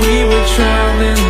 we were traveling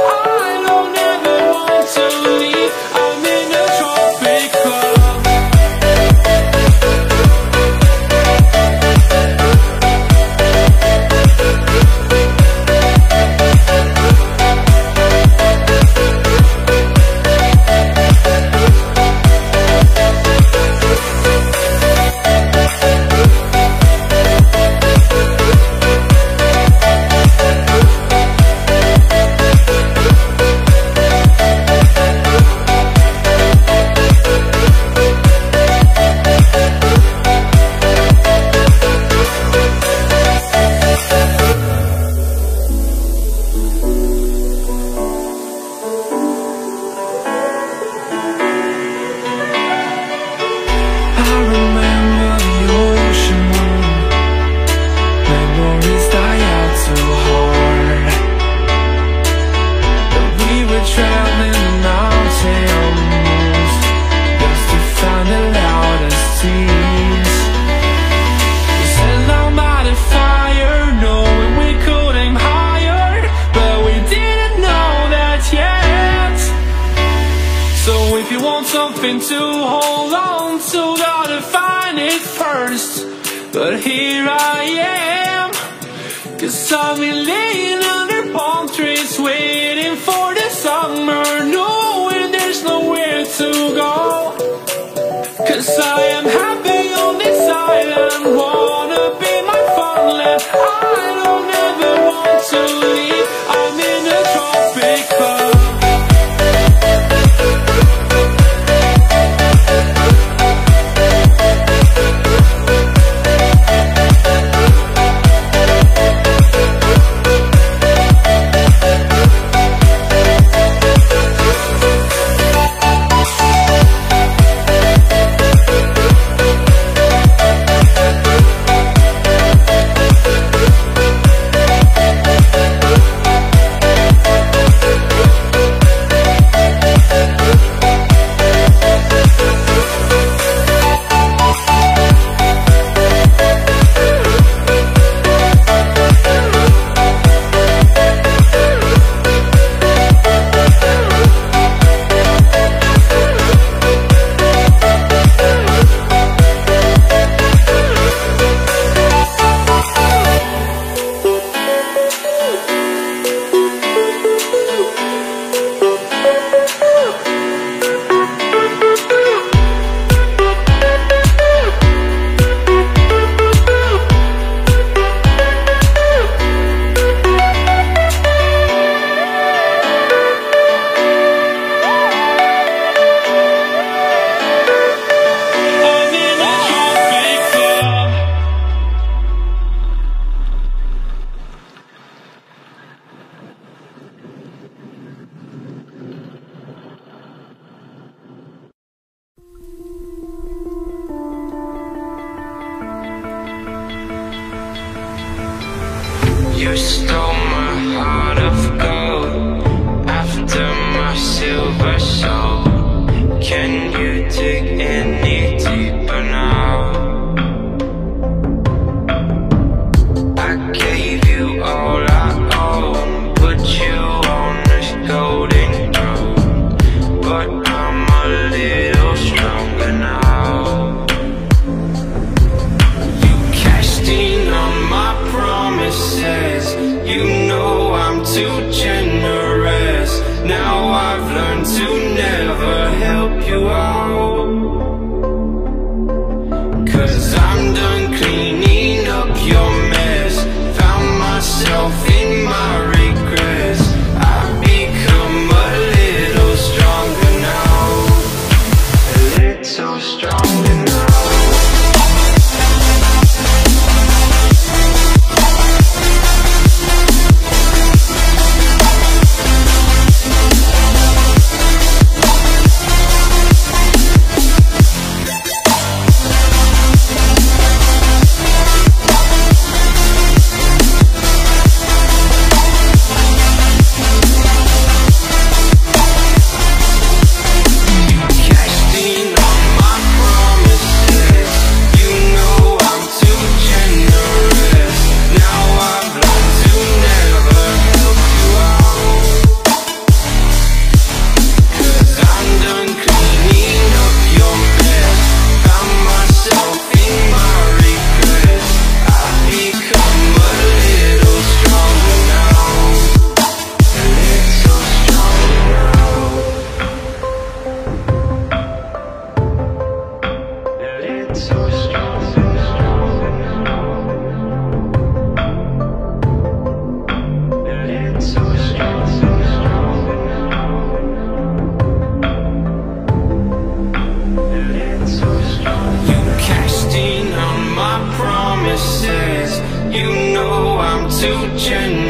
Oh. it first But here I am. Cause I've been laying under palm trees Waiting for the summer Knowing there's nowhere to go. Cause I am happy on this island Wanna be my fun land I don't ever want to leave. I'm in You stole my heart of gold After my silver soul. Can you universe To change.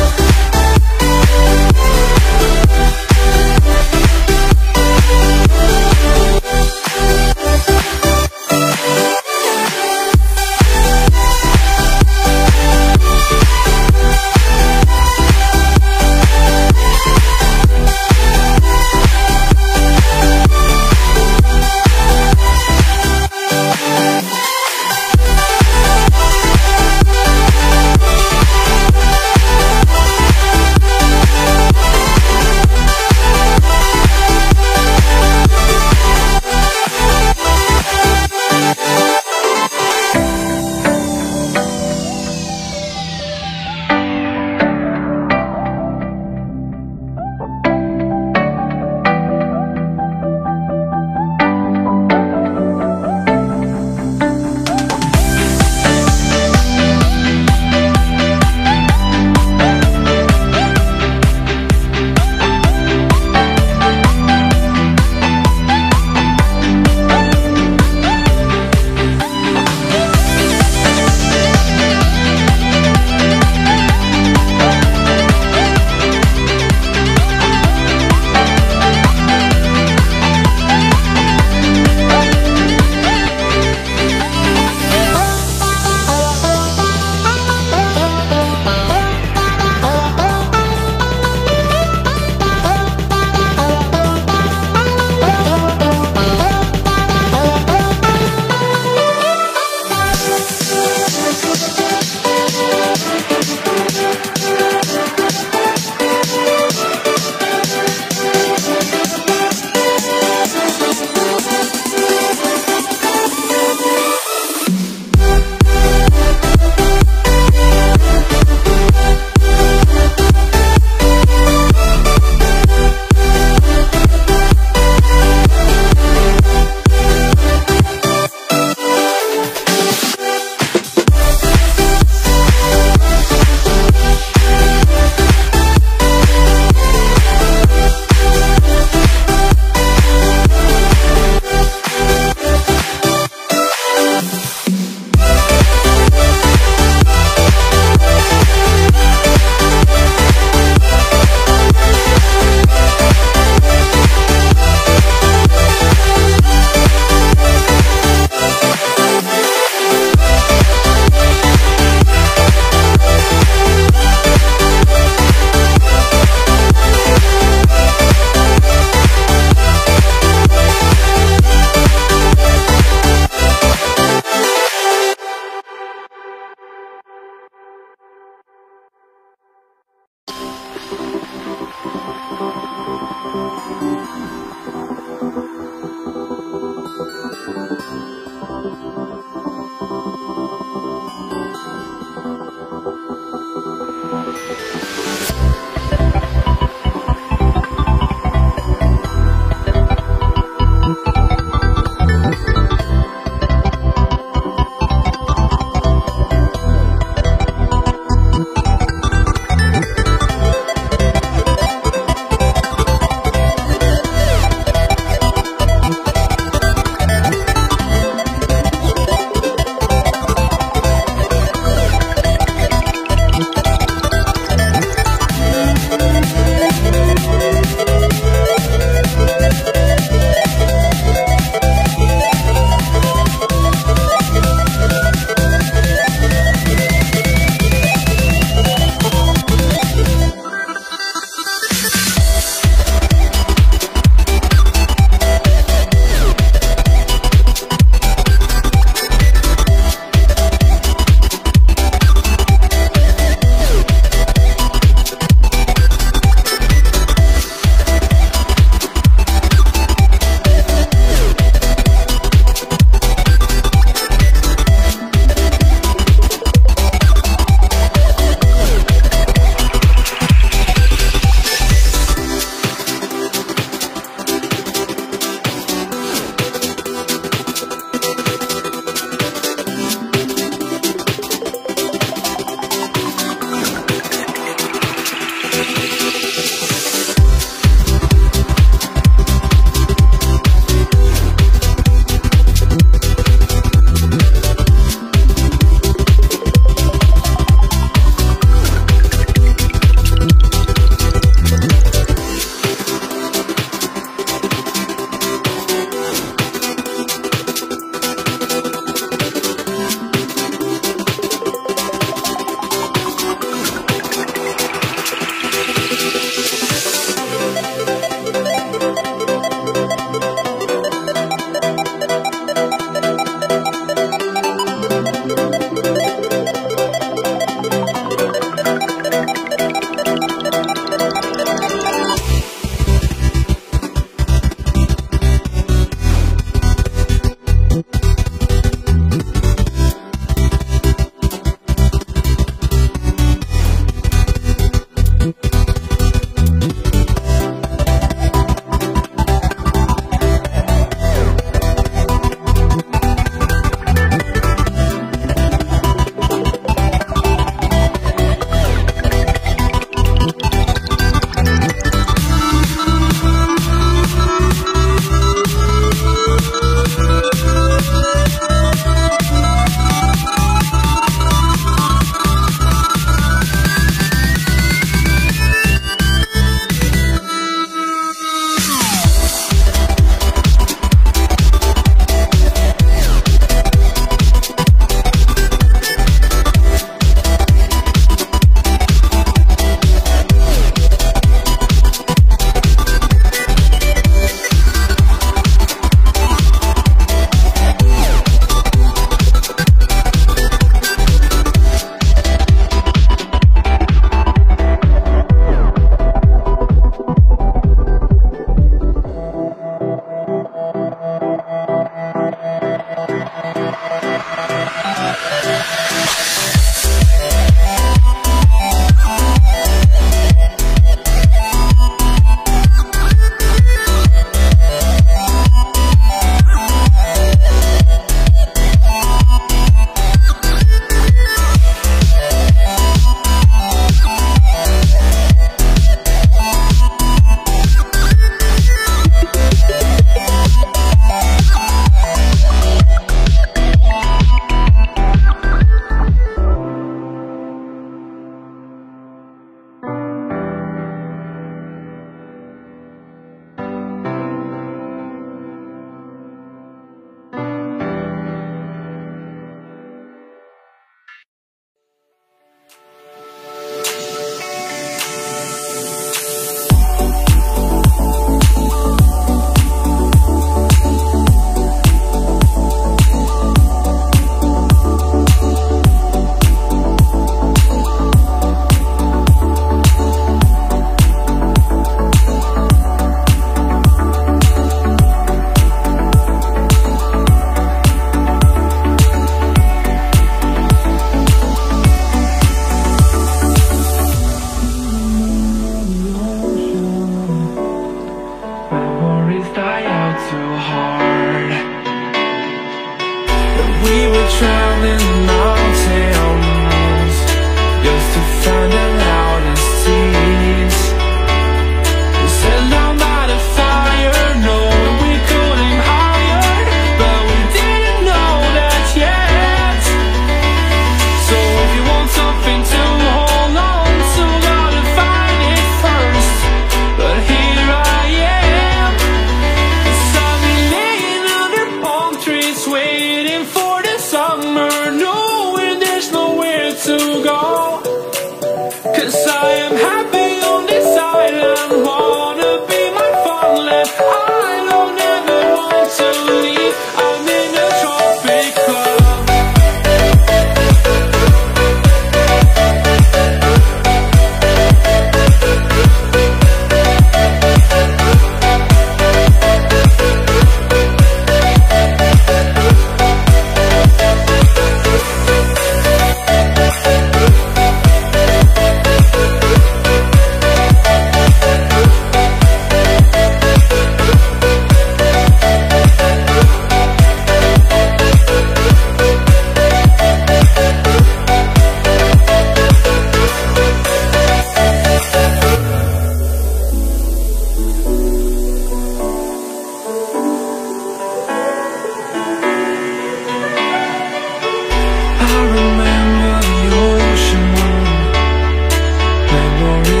You.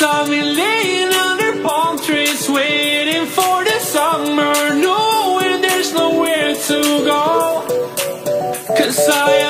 I've been laying under palm trees, waiting for the summer, knowing there's nowhere to go. Cause I